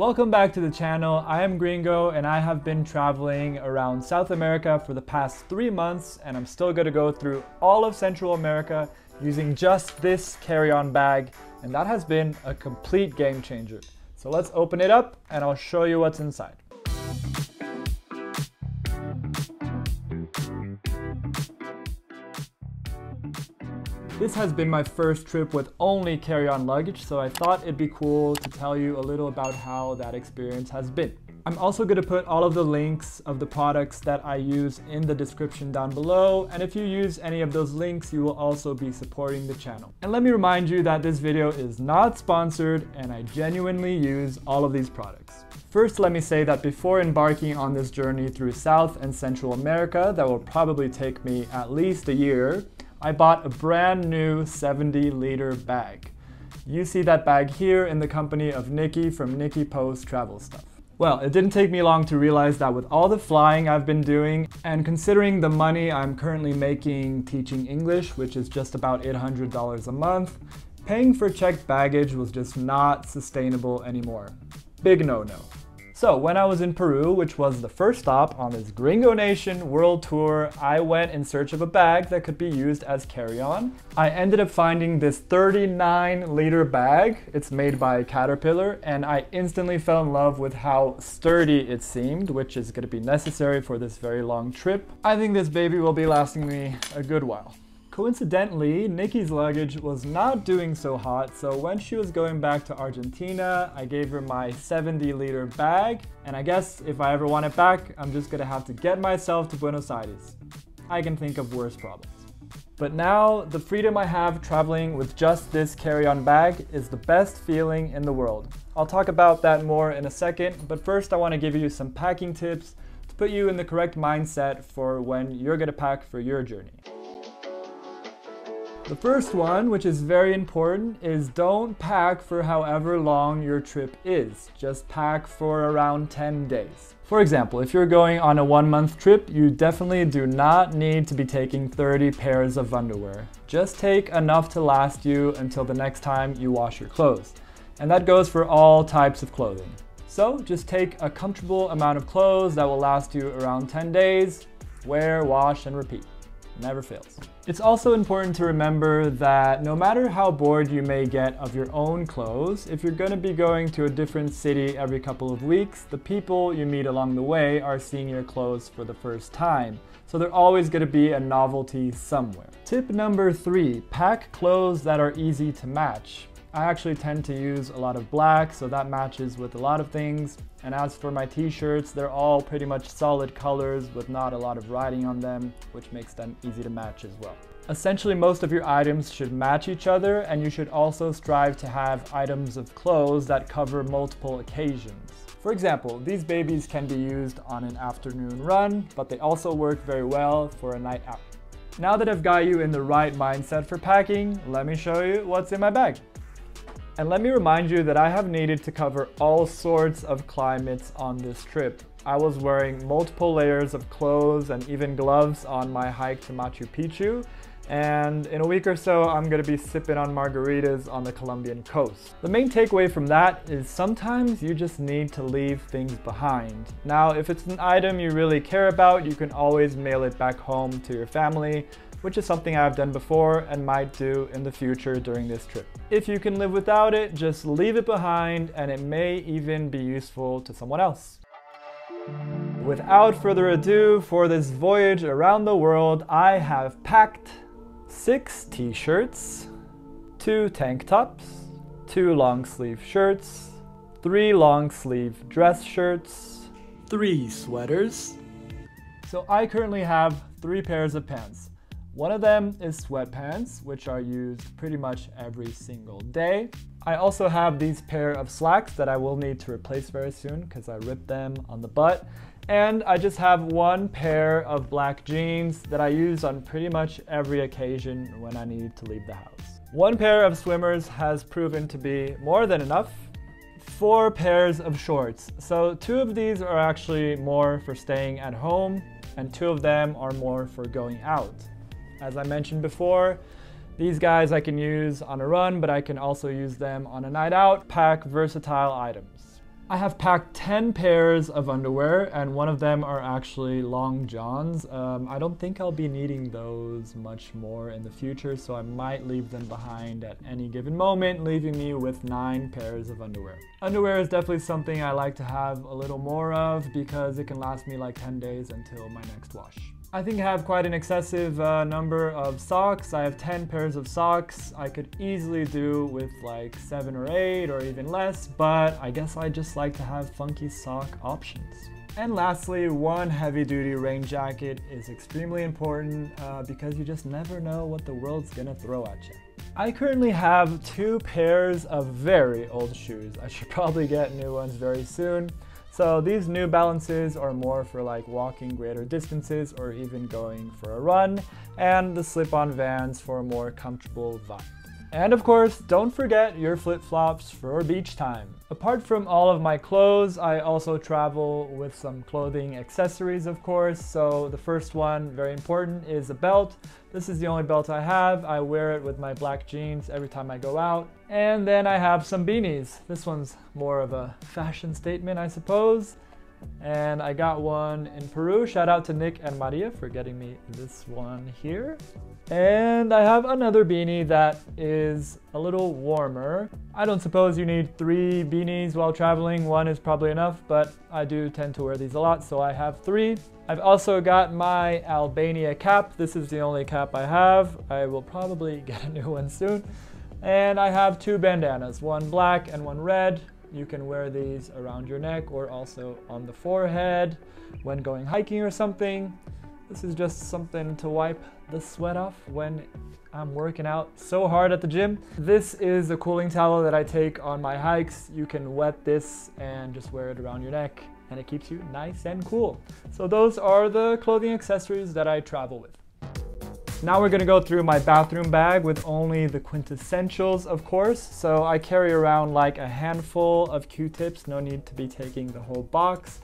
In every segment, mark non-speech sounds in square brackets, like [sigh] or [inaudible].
Welcome back to the channel. I am Gringo and I have been traveling around South America for the past three months and I'm still gonna go through all of Central America using just this carry-on bag and that has been a complete game changer. So let's open it up and I'll show you what's inside. This has been my first trip with only carry-on luggage, so I thought it'd be cool to tell you a little about how that experience has been. I'm also going to put all of the links of the products that I use in the description down below, and if you use any of those links, you will also be supporting the channel. And let me remind you that this video is not sponsored, and I genuinely use all of these products. First, let me say that before embarking on this journey through South and Central America that will probably take me at least a year, I bought a brand new 70 liter bag. You see that bag here in the company of Nikki from Nikki Post Travel Stuff. Well, it didn't take me long to realize that with all the flying I've been doing, and considering the money I'm currently making teaching English, which is just about $800 a month, paying for checked baggage was just not sustainable anymore. Big no-no. So when I was in Peru, which was the first stop on this Gringo Nation world tour, I went in search of a bag that could be used as carry-on. I ended up finding this 39 liter bag. It's made by Caterpillar and I instantly fell in love with how sturdy it seemed, which is gonna be necessary for this very long trip. I think this baby will be lasting me a good while. Coincidentally, Nikki's luggage was not doing so hot, so when she was going back to Argentina, I gave her my 70 liter bag, and I guess if I ever want it back, I'm just gonna have to get myself to Buenos Aires. I can think of worse problems. But now, the freedom I have traveling with just this carry-on bag is the best feeling in the world. I'll talk about that more in a second, but first I wanna give you some packing tips to put you in the correct mindset for when you're gonna pack for your journey. The first one, which is very important, is don't pack for however long your trip is. Just pack for around 10 days. For example, if you're going on a one month trip, you definitely do not need to be taking 30 pairs of underwear. Just take enough to last you until the next time you wash your clothes. And that goes for all types of clothing. So just take a comfortable amount of clothes that will last you around 10 days, wear, wash, and repeat never fails. It's also important to remember that no matter how bored you may get of your own clothes, if you're going to be going to a different city every couple of weeks, the people you meet along the way are seeing your clothes for the first time. So they're always going to be a novelty somewhere. Tip number three, pack clothes that are easy to match. I actually tend to use a lot of black, so that matches with a lot of things. And as for my t-shirts, they're all pretty much solid colors with not a lot of writing on them, which makes them easy to match as well. Essentially, most of your items should match each other, and you should also strive to have items of clothes that cover multiple occasions. For example, these babies can be used on an afternoon run, but they also work very well for a night out. Now that I've got you in the right mindset for packing, let me show you what's in my bag. And let me remind you that I have needed to cover all sorts of climates on this trip. I was wearing multiple layers of clothes and even gloves on my hike to Machu Picchu. And in a week or so, I'm gonna be sipping on margaritas on the Colombian coast. The main takeaway from that is sometimes you just need to leave things behind. Now, if it's an item you really care about, you can always mail it back home to your family which is something I've done before and might do in the future during this trip. If you can live without it, just leave it behind and it may even be useful to someone else. Without further ado, for this voyage around the world, I have packed six t-shirts, two tank tops, two long sleeve shirts, three long sleeve dress shirts, three sweaters. So I currently have three pairs of pants. One of them is sweatpants, which are used pretty much every single day. I also have these pair of slacks that I will need to replace very soon because I ripped them on the butt. And I just have one pair of black jeans that I use on pretty much every occasion when I need to leave the house. One pair of swimmers has proven to be more than enough. Four pairs of shorts. So two of these are actually more for staying at home and two of them are more for going out. As I mentioned before, these guys I can use on a run, but I can also use them on a night out, pack versatile items. I have packed 10 pairs of underwear and one of them are actually long johns. Um, I don't think I'll be needing those much more in the future, so I might leave them behind at any given moment, leaving me with nine pairs of underwear. Underwear is definitely something I like to have a little more of because it can last me like 10 days until my next wash. I think I have quite an excessive uh, number of socks. I have 10 pairs of socks. I could easily do with like 7 or 8 or even less, but I guess I just like to have funky sock options. And lastly, one heavy duty rain jacket is extremely important uh, because you just never know what the world's gonna throw at you. I currently have two pairs of very old shoes. I should [laughs] probably get new ones very soon. So these New Balances are more for like walking greater distances or even going for a run, and the slip-on Vans for a more comfortable vibe. And of course, don't forget your flip-flops for beach time. Apart from all of my clothes, I also travel with some clothing accessories, of course. So the first one, very important, is a belt. This is the only belt I have. I wear it with my black jeans every time I go out. And then I have some beanies. This one's more of a fashion statement, I suppose. And I got one in Peru. Shout out to Nick and Maria for getting me this one here. And I have another beanie that is a little warmer. I don't suppose you need three beanies while traveling. One is probably enough, but I do tend to wear these a lot, so I have three. I've also got my Albania cap. This is the only cap I have. I will probably [laughs] get a new one soon. And I have two bandanas, one black and one red. You can wear these around your neck or also on the forehead when going hiking or something. This is just something to wipe the sweat off when I'm working out so hard at the gym. This is a cooling towel that I take on my hikes. You can wet this and just wear it around your neck and it keeps you nice and cool. So those are the clothing accessories that I travel with. Now we're gonna go through my bathroom bag with only the quintessentials, of course. So I carry around like a handful of Q-tips, no need to be taking the whole box.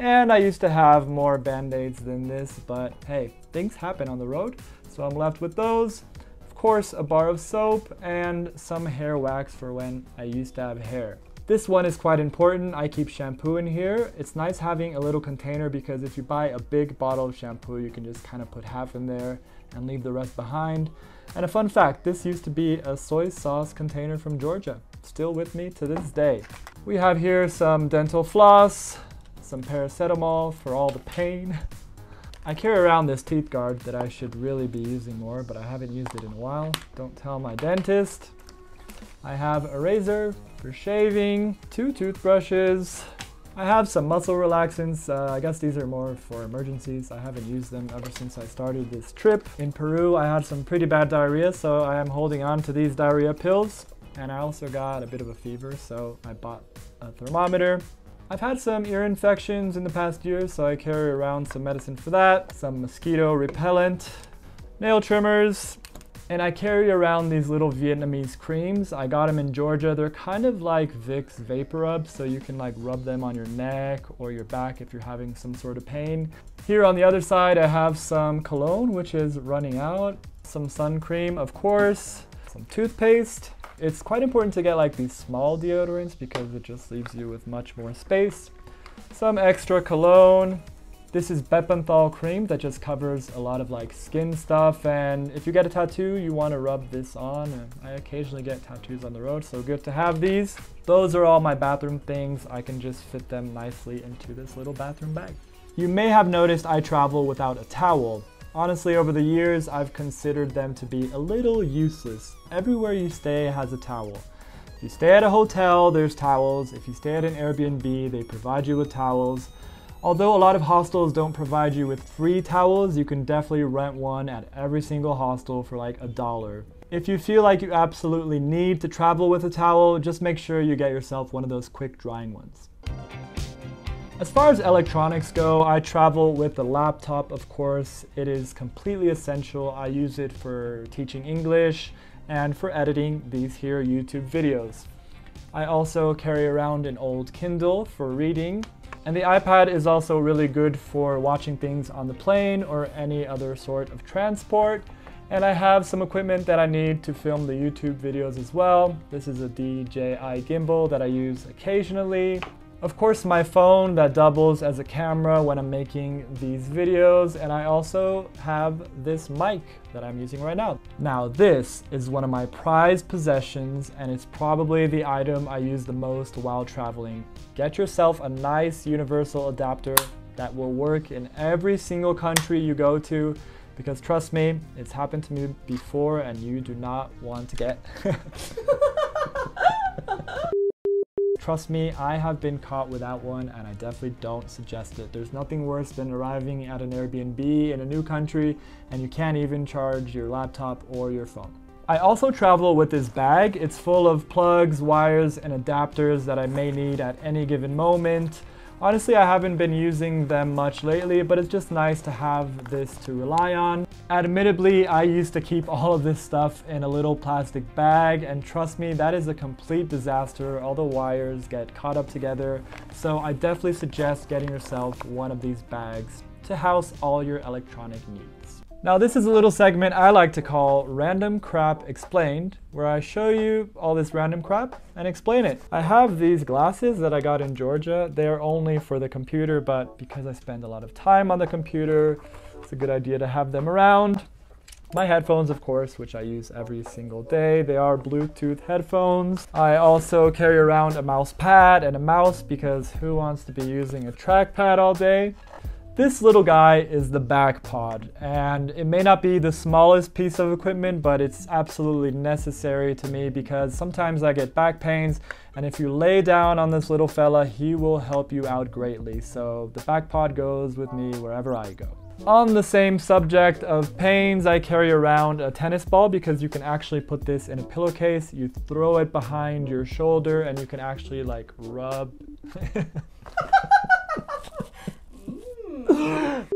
And I used to have more band-aids than this, but hey, things happen on the road. So I'm left with those. Of course, a bar of soap and some hair wax for when I used to have hair. This one is quite important. I keep shampoo in here. It's nice having a little container because if you buy a big bottle of shampoo, you can just kind of put half in there and leave the rest behind. And a fun fact, this used to be a soy sauce container from Georgia. Still with me to this day. We have here some dental floss, some paracetamol for all the pain. I carry around this teeth guard that I should really be using more, but I haven't used it in a while. Don't tell my dentist. I have a razor for shaving, two toothbrushes. I have some muscle relaxants. Uh, I guess these are more for emergencies. I haven't used them ever since I started this trip. In Peru, I had some pretty bad diarrhea, so I am holding on to these diarrhea pills. And I also got a bit of a fever, so I bought a thermometer. I've had some ear infections in the past year, so I carry around some medicine for that, some mosquito repellent, nail trimmers, and I carry around these little Vietnamese creams. I got them in Georgia. They're kind of like Vicks VapoRub, so you can like rub them on your neck or your back if you're having some sort of pain. Here on the other side, I have some cologne, which is running out, some sun cream, of course, some toothpaste, it's quite important to get like these small deodorants because it just leaves you with much more space. Some extra cologne. This is Bepenthal cream that just covers a lot of like skin stuff and if you get a tattoo you want to rub this on and I occasionally get tattoos on the road so good to have these. Those are all my bathroom things. I can just fit them nicely into this little bathroom bag. You may have noticed I travel without a towel. Honestly, over the years, I've considered them to be a little useless. Everywhere you stay has a towel. If you stay at a hotel, there's towels. If you stay at an Airbnb, they provide you with towels. Although a lot of hostels don't provide you with free towels, you can definitely rent one at every single hostel for like a dollar. If you feel like you absolutely need to travel with a towel, just make sure you get yourself one of those quick drying ones. As far as electronics go, I travel with a laptop, of course. It is completely essential. I use it for teaching English and for editing these here YouTube videos. I also carry around an old Kindle for reading. And the iPad is also really good for watching things on the plane or any other sort of transport. And I have some equipment that I need to film the YouTube videos as well. This is a DJI gimbal that I use occasionally. Of course, my phone that doubles as a camera when I'm making these videos, and I also have this mic that I'm using right now. Now, this is one of my prized possessions, and it's probably the item I use the most while traveling. Get yourself a nice universal adapter that will work in every single country you go to because trust me, it's happened to me before and you do not want to get. [laughs] [laughs] Trust me, I have been caught without one and I definitely don't suggest it. There's nothing worse than arriving at an Airbnb in a new country and you can't even charge your laptop or your phone. I also travel with this bag. It's full of plugs, wires, and adapters that I may need at any given moment. Honestly, I haven't been using them much lately, but it's just nice to have this to rely on. Admittedly, I used to keep [laughs] all of this stuff in a little plastic bag, and trust me, that is a complete disaster. All the wires get caught up together, so I definitely suggest getting yourself one of these bags to house all your electronic needs. Now this is a little segment I like to call Random Crap Explained, where I show you all this random crap and explain it. I have these glasses that I got in Georgia. They are only for the computer, but because I spend a lot of time on the computer, it's a good idea to have them around. My headphones, of course, which I use every single day. They are Bluetooth headphones. I also carry around a mouse pad and a mouse because who wants to be using a trackpad all day? This little guy is the BackPod, and it may not be the smallest piece of equipment, but it's absolutely necessary to me because sometimes I get back pains, and if you lay down on this little fella, he will help you out greatly. So the BackPod goes with me wherever I go. On the same subject of pains, I carry around a tennis ball because you can actually put this in a pillowcase. You throw it behind your shoulder and you can actually like rub. [laughs] [gasps]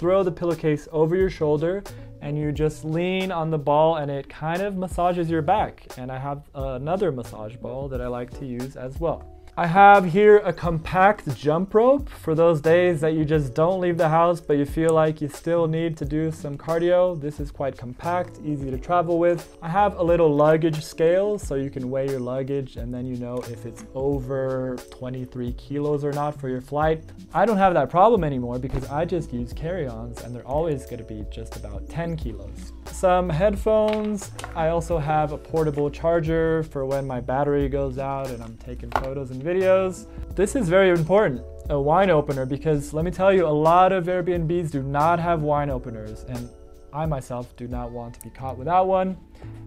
Throw the pillowcase over your shoulder and you just lean on the ball and it kind of massages your back. And I have another massage ball that I like to use as well. I have here a compact jump rope for those days that you just don't leave the house but you feel like you still need to do some cardio. This is quite compact, easy to travel with. I have a little luggage scale so you can weigh your luggage and then you know if it's over 23 kilos or not for your flight. I don't have that problem anymore because I just use carry-ons and they're always going to be just about 10 kilos. Some headphones. I also have a portable charger for when my battery goes out and I'm taking photos and videos. This is very important, a wine opener, because let me tell you, a lot of Airbnbs do not have wine openers, and I myself do not want to be caught without one.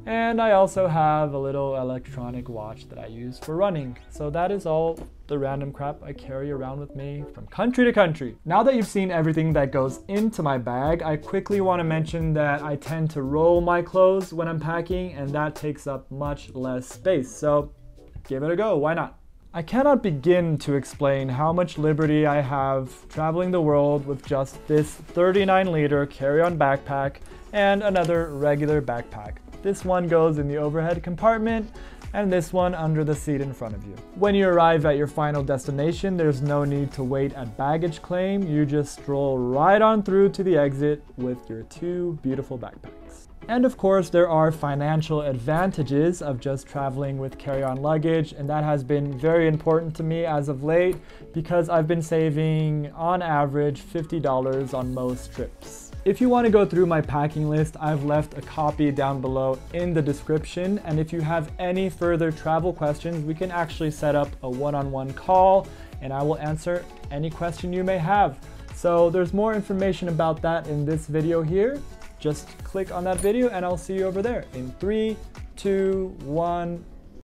And I also have a little electronic watch that I use for running. So that is all the random crap I carry around with me from country to country. Now that you've seen everything that goes into my bag, I quickly want to mention that I tend to roll my clothes when I'm packing and that takes up much less space. So give it a go, why not? I cannot begin to explain how much liberty I have traveling the world with just this 39 liter carry-on backpack and another regular backpack. This one goes in the overhead compartment and this one under the seat in front of you. When you arrive at your final destination, there's no need to wait at baggage claim. You just stroll right on through to the exit with your two beautiful backpacks. And of course, there are financial advantages of just traveling with carry-on luggage, and that has been very important to me as of late because I've been saving on average $50 on most trips. If you want to go through my packing list, I've left a copy down below in the description. And if you have any further travel questions, we can actually set up a one-on-one -on -one call and I will answer any question you may have. So there's more information about that in this video here. Just click on that video and I'll see you over there. In three, two, one,